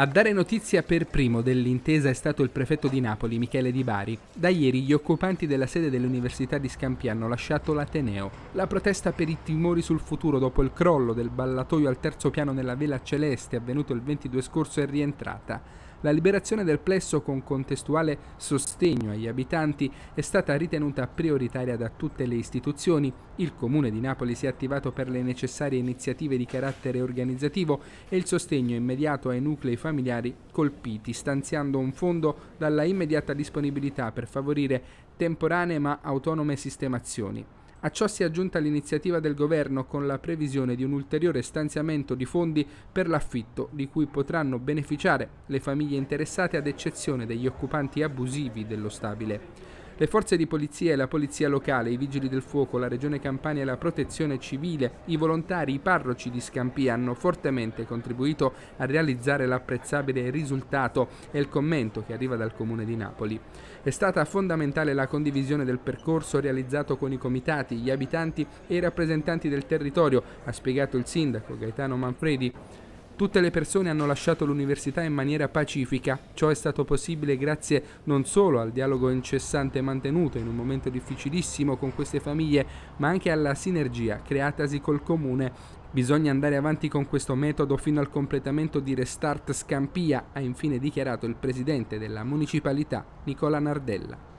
A dare notizia per primo dell'intesa è stato il prefetto di Napoli, Michele Di Bari. Da ieri gli occupanti della sede dell'Università di Scampia hanno lasciato l'Ateneo. La protesta per i timori sul futuro dopo il crollo del ballatoio al terzo piano nella Vela Celeste avvenuto il 22 scorso è rientrata. La liberazione del plesso con contestuale sostegno agli abitanti è stata ritenuta prioritaria da tutte le istituzioni. Il Comune di Napoli si è attivato per le necessarie iniziative di carattere organizzativo e il sostegno immediato ai nuclei familiari colpiti, stanziando un fondo dalla immediata disponibilità per favorire temporanee ma autonome sistemazioni. A ciò si è aggiunta l'iniziativa del governo con la previsione di un ulteriore stanziamento di fondi per l'affitto di cui potranno beneficiare le famiglie interessate ad eccezione degli occupanti abusivi dello stabile. Le forze di polizia e la polizia locale, i vigili del fuoco, la regione Campania e la protezione civile, i volontari, i parroci di Scampia hanno fortemente contribuito a realizzare l'apprezzabile risultato e il commento che arriva dal comune di Napoli. È stata fondamentale la condivisione del percorso realizzato con i comitati, gli abitanti e i rappresentanti del territorio, ha spiegato il sindaco Gaetano Manfredi. Tutte le persone hanno lasciato l'università in maniera pacifica. Ciò è stato possibile grazie non solo al dialogo incessante mantenuto in un momento difficilissimo con queste famiglie, ma anche alla sinergia creatasi col comune. Bisogna andare avanti con questo metodo fino al completamento di Restart Scampia, ha infine dichiarato il presidente della municipalità, Nicola Nardella.